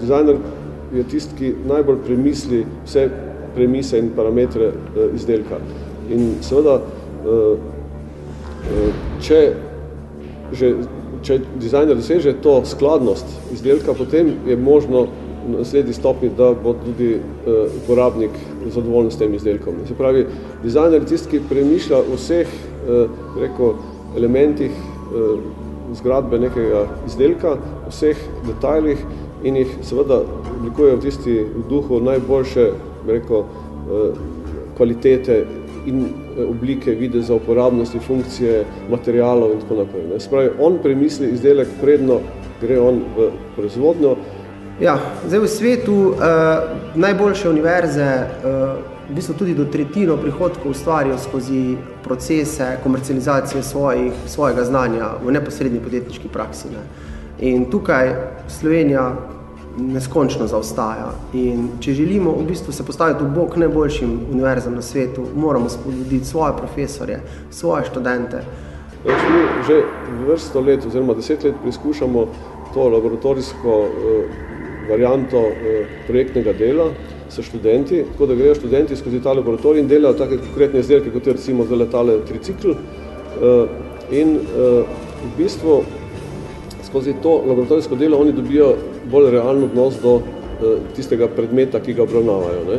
Dizajner je tisti, ki najbolj premisli vse premise in parametre eh, izdelka. In seveda, eh, eh, če, že, če dizajner doseže to skladnost izdelka, potem je možno naslednji stopni, da bo tudi uporabnik zadovoljen s tem izdelkom. Se pravi, dizajner tisti, ki premišlja vseh preko elementih zgradbe nekega izdelka, vseh detajlih in jih seveda oblikuje v tisti v duhu najboljše rekel, eh, kvalitete in eh, oblike, vide za uporabnosti, funkcije, materijalov in tako naprej. Ne. Spravi, on premisli izdelek predno, gre on v proizvodnjo. Ja, zdaj v svetu uh, najboljše univerze uh, v bistvu tudi do tretjino prihodkov ustvarijo skozi procese komercializacije svojih, svojega znanja v neposredni podjetniški praksi. Ne. In tukaj Slovenija neskončno zaostaja. In če želimo v bistvu se postaviti v bok najboljšim univerzam na svetu, moramo spodbuditi svoje profesorje, svoje študente. Več mi že vrsto let oziroma deset let preizkušamo to laboratorijsko eh, varianto eh, projektnega dela s študenti, tako da grejo študenti skozi ta laboratorij in delajo take konkretne izdelke, kot je recimo za letale tricikl. Eh, in eh, v bistvu skozi to laboratorijsko delo oni dobijo bolj realen odnos do tistega predmeta, ki ga obravnavajo. Ne.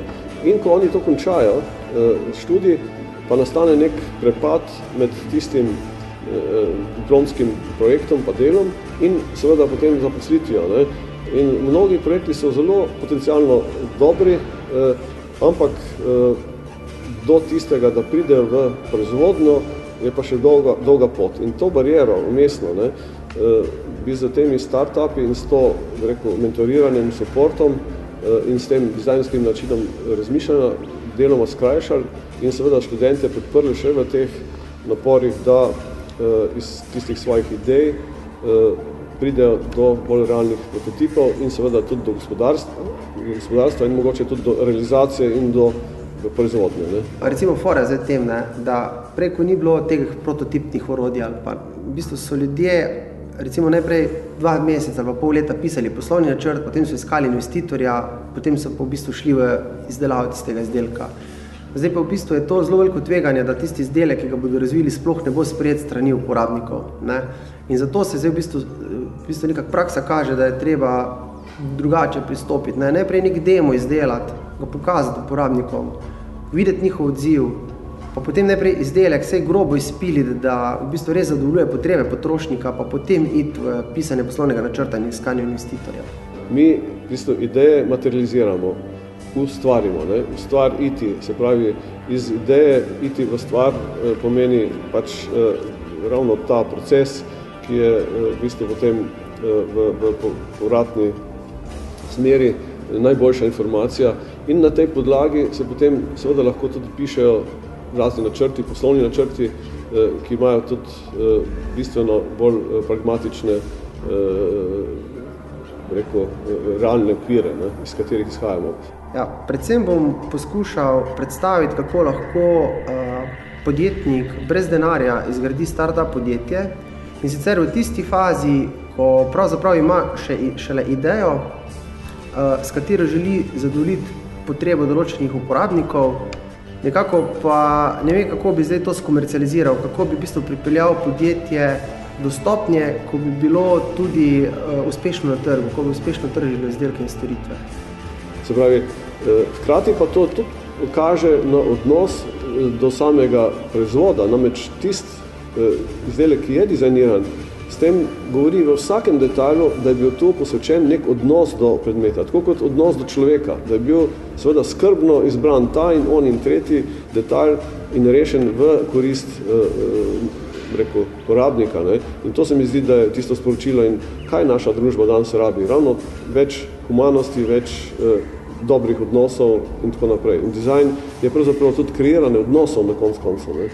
In ko oni to končajo, študij, pa nastane nek prepad med tistim diplomskim projektom pa delom in seveda potem zaposlitvijo. Ne. In mnogi projekti so zelo potencialno dobri, uh, ampak uh, do tistega, da pridejo v proizvodnjo, je pa še dolga, dolga pot. In to bariero umestno, ne, uh, bi za temi start-upi in s to rekel, mentoriranjem, supportom uh, in s tem dizajnskim načinom razmišljanja deloma skrajšali in seveda študente podprli še v teh naporih, da uh, iz tistih svojih idej uh, pridejo do bolj realnih prototipov in seveda tudi do gospodarstva, gospodarstva in mogoče tudi do realizacije in do proizvodnje. Ne. Recimo fora zdaj tem, ne, da preko ni bilo teh prototipnih orodij ali pa v bistvu so ljudje recimo najprej dva meseca ali pol leta pisali poslovni načrt, potem so iskali investitorja, potem so pa v bistvu šli v izdelavo tistega izdelka. Zdaj pa v bistvu je to zelo veliko tveganje, da tisti izdelek, ki ga bodo razvili, sploh ne bo sprejet strani uporabnikov. Ne? In zato se zdaj v bistvu, v bistvu nekak praksa kaže, da je treba drugače pristopiti. Ne? Najprej nek demo izdelati, ga pokazati uporabnikom, videti njihov odziv, pa potem najprej izdelek vse grobo izpili, da v bistvu res zadovoljuje potrebe potrošnika, pa potem iti v pisanje poslovnega načrta in iskanje investitorja. Mi v bistvu ideje materializiramo, ustvarimo, ne? stvar iti, se pravi iz ideje iti v stvar eh, pomeni pač eh, ravno ta proces, ki je eh, v bistvu potem v, v povratni smeri najboljša informacija in na tej podlagi se potem seveda lahko tudi pišejo razni načrti, poslovni načrti, eh, ki imajo tudi eh, bistveno bolj eh, pragmatične rekel, realne okvire, ne, iz katerih izhajamo. Ja, predvsem bom poskušal predstaviti, kako lahko podjetnik brez denarja izgradi startup podjetje in sicer v tisti fazi, ko pravzaprav ima še, šele idejo, s katero želi zadovoljiti potrebo določenih uporabnikov, nekako pa ne vem, kako bi zdaj to skomercializiral, kako bi v bistvu pripeljal podjetje do stopnje, ko bi bilo tudi uh, uspešno na trgu, ko bi uspešno tržilo izdelke in storitve. Se pravi, eh, hkrati pa to tudi kaže na odnos eh, do samega proizvoda, namreč tist izdelek, ki je dizajniran, S tem govori v vsakem detajlu, da je bil tu posvečen nek odnos do predmeta, tako kot odnos do človeka, da je bil seveda skrbno izbran ta in on in tretji detajl in rešen v korist eh, rekel, porabnika. Ne? In to se mi zdi, da je tisto sporočilo in kaj naša družba danes rabi. Ravno več humanosti, več eh, dobrih odnosov in tako naprej. In dizajn je pravzaprav tudi kreiranje odnosov na konc koncev.